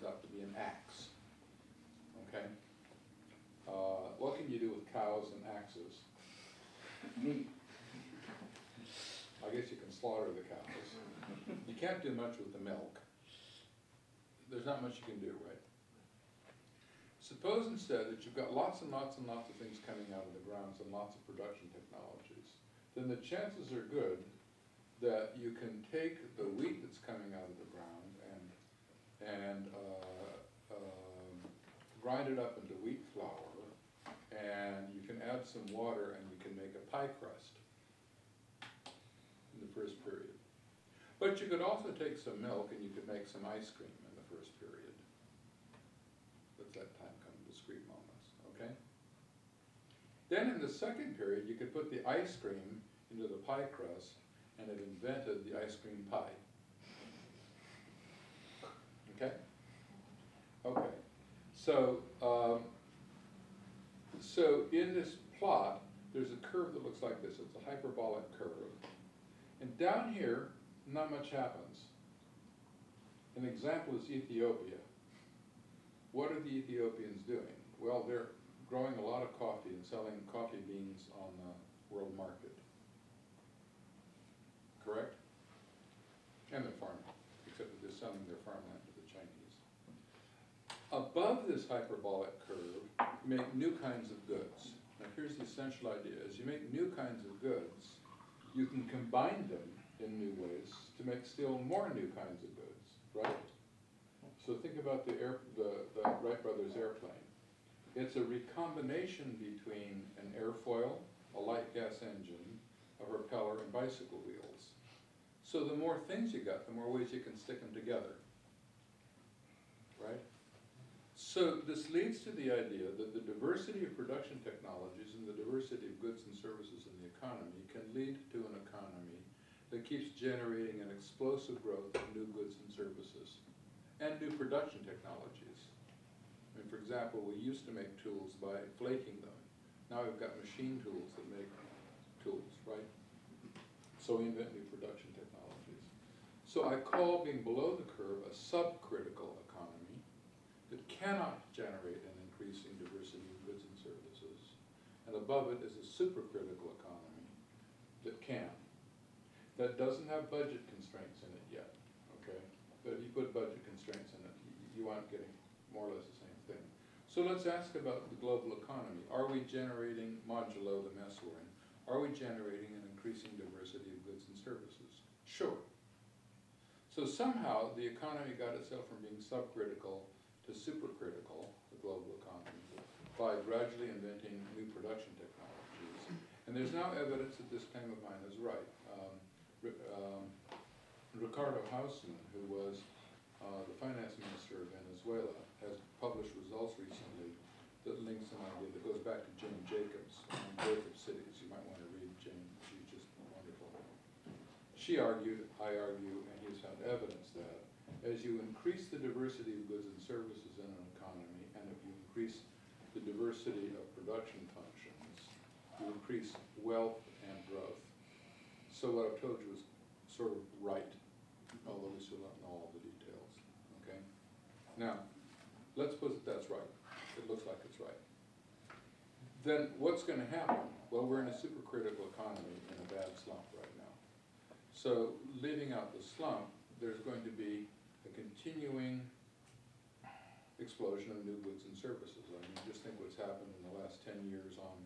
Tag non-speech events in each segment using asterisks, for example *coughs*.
turns out to be an axe. Okay? Uh, what can you do with cows and axes? Meat. I guess you can slaughter the cows. You can't do much with the milk. There's not much you can do, right? Suppose instead that you've got lots and lots and lots of things coming out of the grounds and lots of production technologies. Then the chances are good that you can take the wheat that's coming out of the ground and, uh, um, grind it up into wheat flour, and you can add some water and you can make a pie crust in the first period. But you could also take some milk and you could make some ice cream in the first period. Let that time come, discrete moments, okay? Then in the second period, you could put the ice cream into the pie crust and it invented the ice cream pie. Okay? Okay. So, um, so in this plot, there's a curve that looks like this. It's a hyperbolic curve. And down here, not much happens. An example is Ethiopia. What are the Ethiopians doing? Well, they're growing a lot of coffee and selling coffee beans on the world market. Correct? And they're farming, except that they're selling their farmland to the Chinese. Above this hyperbolic curve, you make new kinds of goods. Now here's the essential idea. As you make new kinds of goods, you can combine them in new ways to make still more new kinds of goods, right? So think about the, air, the, the Wright brothers airplane. It's a recombination between an airfoil, a light gas engine, a propeller, and bicycle wheels. So the more things you got, the more ways you can stick them together, right? So this leads to the idea that the diversity of production technologies and the diversity of goods and services in the economy can lead to an economy that keeps generating an explosive growth of new goods and services and new production technologies. I mean, for example, we used to make tools by flaking them. Now we've got machine tools that make tools, right? So we invent new production technologies. So I call being below the curve a subcritical economy cannot generate an increasing diversity of goods and services. And above it is a supercritical economy that can. That doesn't have budget constraints in it yet, okay? But if you put budget constraints in it, you aren't getting more or less the same thing. So let's ask about the global economy. Are we generating, modulo the mess we're in, are we generating an increasing diversity of goods and services? Sure. So somehow the economy got itself from being subcritical to supercritical, the global economy, by gradually inventing new production technologies. And there's now evidence that this claim of mine is right. Um, um, Ricardo Hausmann, who was uh, the finance minister of Venezuela, has published results recently that links an idea that goes back to Jane Jacobs and Jacob Cities. You might want to read Jane, she's just wonderful. She argued, I argue, and he's found evidence that as you increase the diversity of goods and services in an economy, and if you increase the diversity of production functions, you increase wealth and growth. So what I've told you is sort of right, although we still don't know all the details, okay? Now, let's suppose that that's right. It looks like it's right. Then what's gonna happen? Well, we're in a supercritical economy in a bad slump right now. So leaving out the slump, there's going to be a continuing explosion of new goods and services. I mean, just think what's happened in the last ten years on,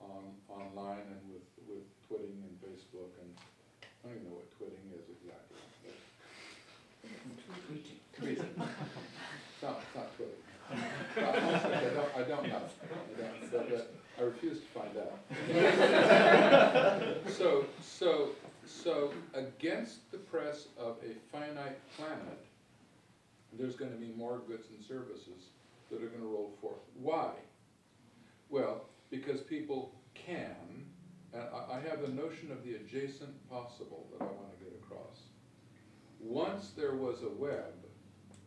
on, online and with, with twitting and Facebook and, I don't even know what twitting is exactly. but- Tweeting. It's not, it's not twitting. I don't, I don't know. I don't, but, but I refuse to find out. *laughs* So, so, so against the press of a finite planet, there's gonna be more goods and services that are gonna roll forth. Why? Well, because people can, and I, I have a notion of the adjacent possible that I wanna get across. Once there was a web,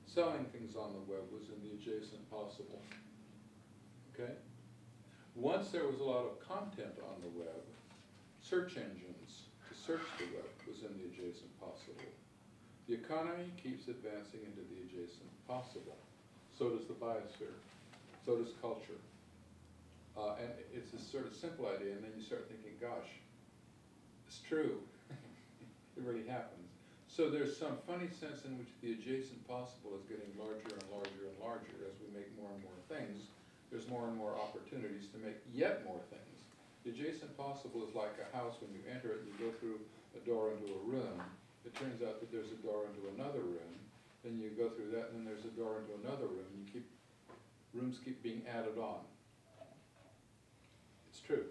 selling things on the web was in the adjacent possible. Okay? Once there was a lot of content on the web, search engines to search the web was in the adjacent possible. The economy keeps advancing into the adjacent possible. So does the biosphere. So does culture. Uh, and it's a sort of simple idea, and then you start thinking, gosh, it's true. *laughs* it really happens. So there's some funny sense in which the adjacent possible is getting larger and larger and larger as we make more and more things. There's more and more opportunities to make yet more things. The adjacent possible is like a house. When you enter it, you go through a door into a room. It turns out that there's a door into another room. Then you go through that, and then there's a door into another room. And you keep rooms keep being added on. It's true.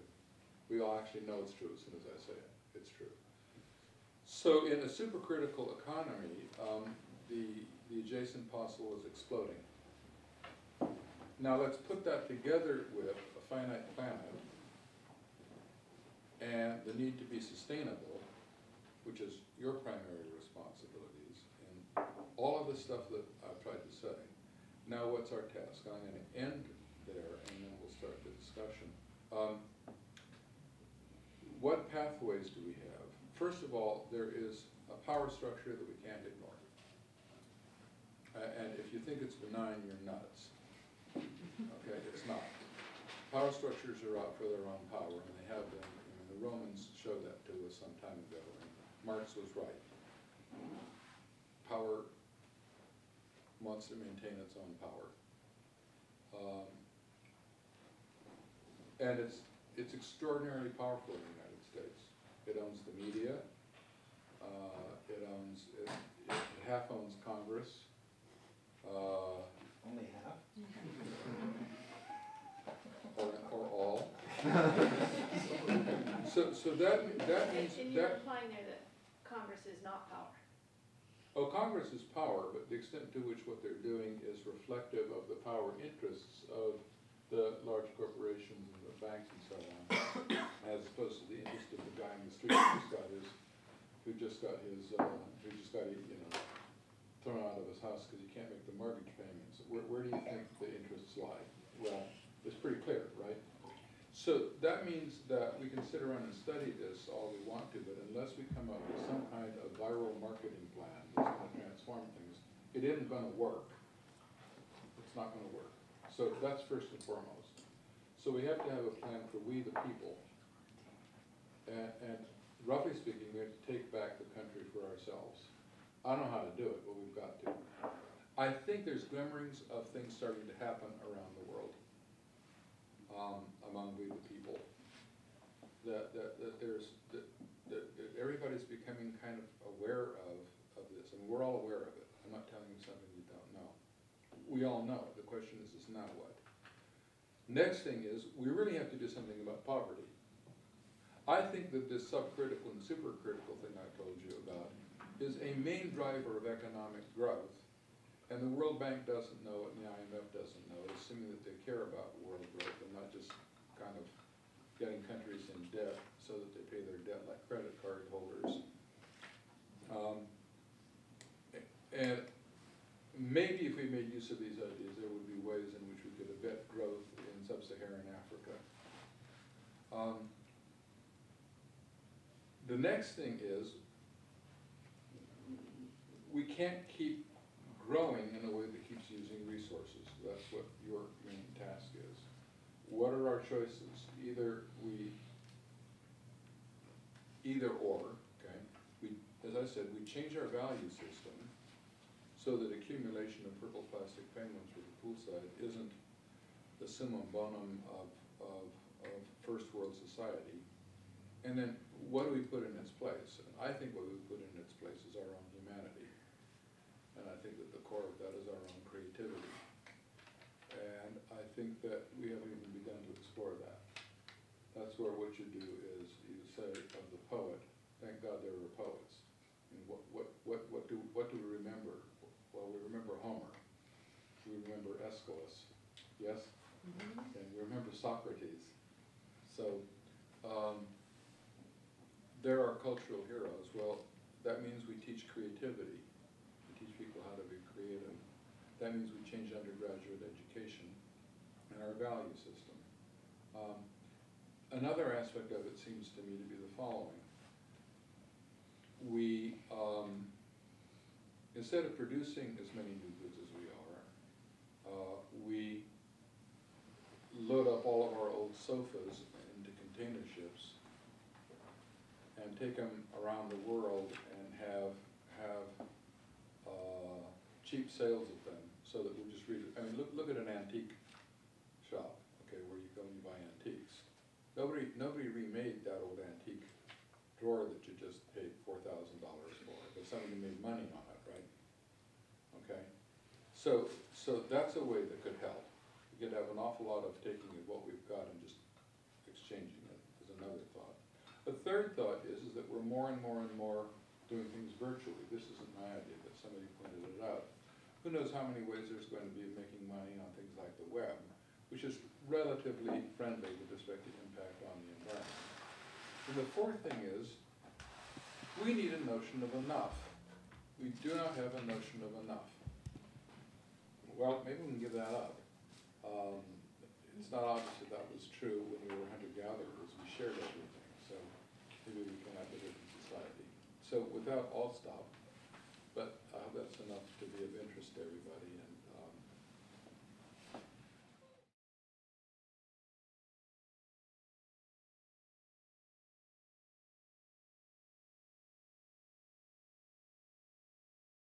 We all actually know it's true as soon as I say it. It's true. So in a supercritical economy, um, the, the adjacent possible is exploding. Now let's put that together with a finite planet and the need to be sustainable, which is your primary responsibilities, and all of the stuff that I've tried to say. Now what's our task? I'm gonna end there and then we'll start the discussion. Um, what pathways do we have? First of all, there is a power structure that we can't ignore. Uh, and if you think it's benign, you're nuts. Okay, it's not. Power structures are out for their own power, and they have been. I mean, the Romans showed that to us some time ago, and Marx was right. Power wants to maintain its own power. Um, and it's, it's extraordinarily powerful in the United States. It owns the media, uh, it owns, it, it half owns Congress, uh, Only half? *laughs* or, or all. *laughs* So, so that, that means, And you're that, implying there that Congress is not power. oh, Congress is power, but the extent to which what they're doing is reflective of the power interests of the large corporations and the banks and so on, *coughs* as opposed to the interest of the guy in the street who just got his, who just got his, uh, who just got, you know, thrown out of his house because he can't make the mortgage payments. Where, where do you think the interests lie? Well, it's pretty clear, right? So that means that we can sit around and study this all we want to, but unless we come up with some kind of viral marketing plan that's gonna transform things, it isn't gonna work. It's not gonna work. So that's first and foremost. So we have to have a plan for we the people. And, and roughly speaking, we have to take back the country for ourselves. I don't know how to do it, but we've got to. I think there's glimmerings of things starting to happen around the world, um, among we the people. That, that, that there's, that, that, everybody's becoming kind of aware of, of this, and we're all aware of it. I'm not telling you something you don't know. We all know, the question is, is now what? Next thing is, we really have to do something about poverty. I think that this subcritical and supercritical thing I told you about is a main driver of economic growth. And the World Bank doesn't know it, and the IMF doesn't know it, assuming that they care about world growth and not just kind of getting countries in debt so that they pay their debt like credit card holders. Um, and maybe if we made use of these ideas, there would be ways in which we could abet growth in sub-Saharan Africa. Um, the next thing is, we can't keep growing in a way that keeps using resources. That's what your main task is. What are our choices? Either we, either or, okay? We, as I said, we change our value system so that accumulation of purple plastic penguins with the poolside isn't the summum bonum of, of, of first world society. And then what do we put in its place? I think what we put in its place is our own think that the core of that is our own creativity. And I think that we haven't even begun to explore that. That's where what you do is you say of the poet, thank God there were poets. And what, what, what, what do, what do we remember? Well, we remember Homer. We remember Aeschylus, yes? And we remember Socrates. So, um, there are cultural heroes. Well, that means we teach creativity. Teach people how to be creative. That means we change undergraduate education and our value system. Um, another aspect of it seems to me to be the following. We, um, instead of producing as many new goods as we are, uh, we load up all of our old sofas into container ships and take them around the world and have, have, cheap sales of them, so that we'll just read, it. I mean, look, look at an antique shop, okay, where you go and you buy antiques. Nobody, nobody remade that old antique drawer that you just paid four thousand dollars for, but somebody made money on it, right? Okay, so, so that's a way that could help. You could have an awful lot of taking of what we've got and just exchanging it, is another thought. The third thought is, is that we're more and more and more doing things virtually. This isn't my idea, but somebody pointed it out. Who knows how many ways there's going to be of making money on things like the web, which is relatively friendly with respect to impact on the environment. And the fourth thing is, we need a notion of enough. We do not have a notion of enough. Well, maybe we can give that up. Um, it's not obvious that that was true when we were hunter-gatherers, we shared everything, so maybe we can have a different society. So with that, I'll stop, that's enough to be of interest to everybody,